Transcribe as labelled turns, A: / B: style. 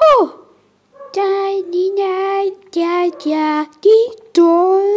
A: Oh, Die, die, die, die, die, die, die,